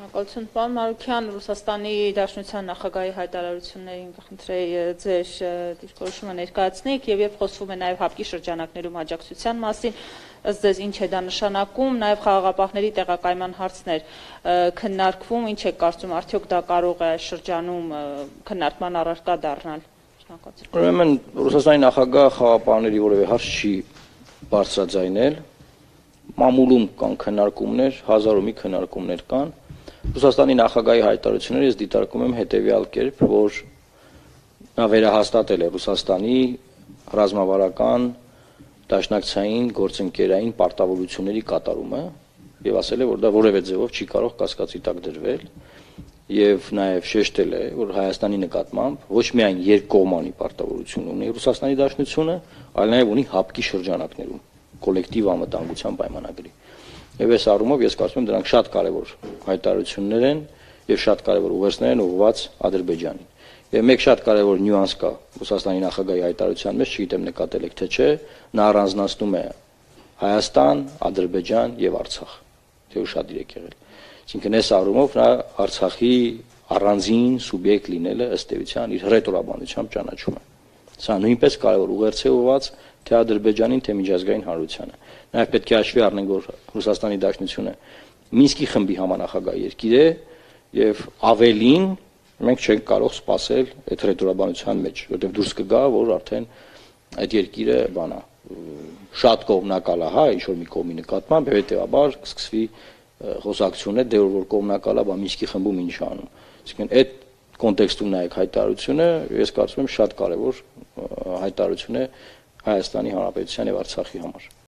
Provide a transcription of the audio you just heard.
Շնորհակալություն, պարոն Մարուքյան, Ռուսաստանի Դաշնության նախագահի հայտարարություններին կխնդրեի ձեր դիրքորոշումը ներկայացնեիք եւ երբ խոսվում է նաեւ հապկի շրջանակներում աջակցության մասին, ըստ ձեզ ինչ է դա նշանակում, նաեւ խաղաղապահների տեղակայման հարցներ քննարկվում, ինչ է կարծում, արդյոք դա կարող է շրջանում քննարկման առարկա դառնալ։ Շնորհակալություն։ Ուրեմն Ռուսաստանի նախագահ խաղաղապահների որևէ հարց չի բարձրաձայնել մամուլում կան քննարկումներ, հազարու մի քննարկումներ կան, Ռուսաստանի նախագահի հայտարարությունները ես դիտարկում եմ հետեւյալ կերպ, որ նա վերահաստատել է Ռուսաստանի ռազմավարական դաշնակցային գործընկերային պարտավորությունների կատարումը եւ ասել է, որ դա որևէ ձևով չի կարող կասկածի տակ դրվել եւ նաեւ շեշտել է, որ Հայաստանի նկատմամբ ոչ միայն երկկողմանի պարտավորություն ունի Ռուսաստանի Դաշնությունը, այլ նաեւ ունի հապկի շրջանակներում կոլեկտիվ անվտանգության պայմանագրի։ Եվ այս առումով ես կարծում եմ դրանք շատ կարևոր հայտարարություններ են եւ շատ կարևոր ուղերձներ են ուղղված Ադրբեջանին։ Եվ մեկ շատ կարևոր նյուանս կա Ռուսաստանի նախագահի հայտարարության մեջ, չգիտեմ նկատել եք թե չէ, նա առանձնացնում է Հայաստան, Ադրբեջան եւ Արցախ։ Թե շատ իրեք եղել։ Այսինքն այս առումով նա Արցախի առանձին սուբյեկտ լինելը ըստ էության իր ռետորաբանությամբ ճանաչում է։ Սա նույնպես կարևոր ուղերձ է ուղված թե Ադրբեջանին, թե միջազգային հանրությանը։ Նաև պետք է հաշվի առնենք, որ Ռուսաստանի Դաշնությունը Մինսկի խմբի համանախագահ երկիր է եւ ավելին մենք չենք կարող սпасել այդ ռետորաբանության մեջ, որտեղ դուրս կգա, որ արդեն այդ երկիրը բանա շատ կողմնակալ է, հա, ինչ որ մի կողմի նկատմամբ, եւ հետեւաբար կսկսվի խոսակցությունը, դե որ կողմնակալ է, բա Մինսկի խմբում ինչ անում։ Իսկեն այդ կոնտեքստում նայեք հայտարարությունը, ես կարծում եմ շատ կարևոր հայտարարություն է Հայաստանի Հանրապետության եւ Արցախի համար։